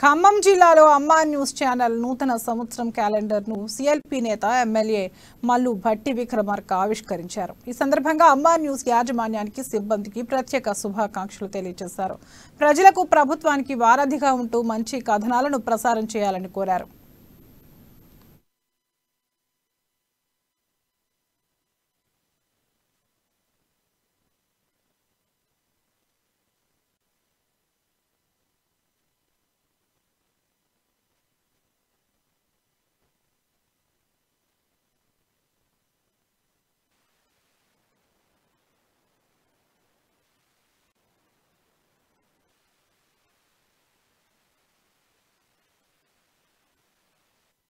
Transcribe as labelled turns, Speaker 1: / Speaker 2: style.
Speaker 1: ఖమ్మం జిల్లాలో అమ్మా news channel నూతన సంవత్సరం క్యాలెండర్ను సిఎల్పి నేత ఎమ్మెల్యే మల్లు భట్టి విక్రమార్క ఆవిష్కరించారు. ఈ సందర్భంగా అమ్మా న్యూస్ యాజమాన్యానికి సిబ్బందికి ప్రత్యేక శుభాకాంక్షలు తెలియజేశారు. ప్రజలకు ప్రభుత్వానికి వారధిగా ఉంటూ మంచి కథనాలను ప్రసారం చేయాలని కోరారు.